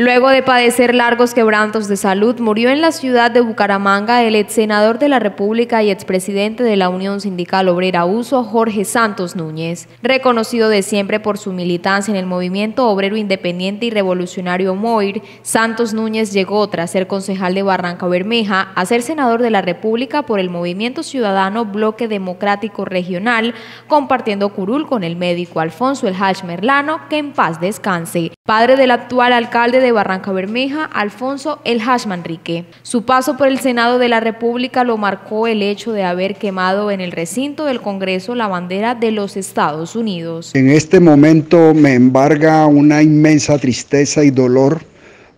Luego de padecer largos quebrantos de salud, murió en la ciudad de Bucaramanga el ex senador de la República y expresidente de la Unión Sindical Obrera Uso, Jorge Santos Núñez. Reconocido de siempre por su militancia en el movimiento obrero independiente y revolucionario MOIR, Santos Núñez llegó, tras ser concejal de Barranca Bermeja, a ser senador de la República por el Movimiento Ciudadano Bloque Democrático Regional, compartiendo curul con el médico Alfonso El Hach Merlano, que en paz descanse. Padre del actual alcalde de Barranca Bermeja, Alfonso El Hashmanrique. Su paso por el Senado de la República lo marcó el hecho de haber quemado en el recinto del Congreso la bandera de los Estados Unidos. En este momento me embarga una inmensa tristeza y dolor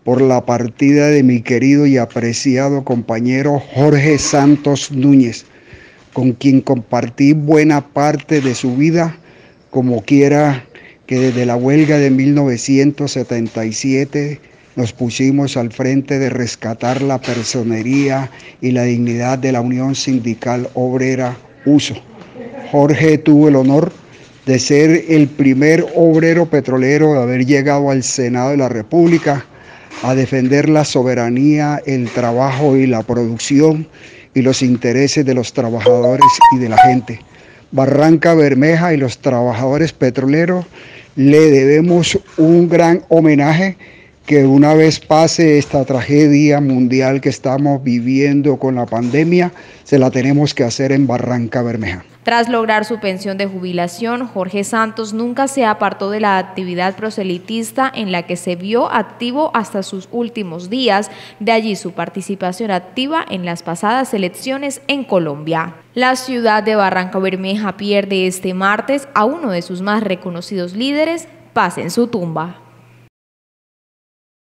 por la partida de mi querido y apreciado compañero Jorge Santos Núñez, con quien compartí buena parte de su vida, como quiera que desde la huelga de 1977 nos pusimos al frente de rescatar la personería y la dignidad de la Unión Sindical Obrera Uso. Jorge tuvo el honor de ser el primer obrero petrolero de haber llegado al Senado de la República a defender la soberanía, el trabajo y la producción y los intereses de los trabajadores y de la gente. Barranca Bermeja y los trabajadores petroleros le debemos un gran homenaje que una vez pase esta tragedia mundial que estamos viviendo con la pandemia, se la tenemos que hacer en Barranca Bermeja. Tras lograr su pensión de jubilación, Jorge Santos nunca se apartó de la actividad proselitista en la que se vio activo hasta sus últimos días, de allí su participación activa en las pasadas elecciones en Colombia. La ciudad de Barranca Bermeja pierde este martes a uno de sus más reconocidos líderes, paz en su tumba.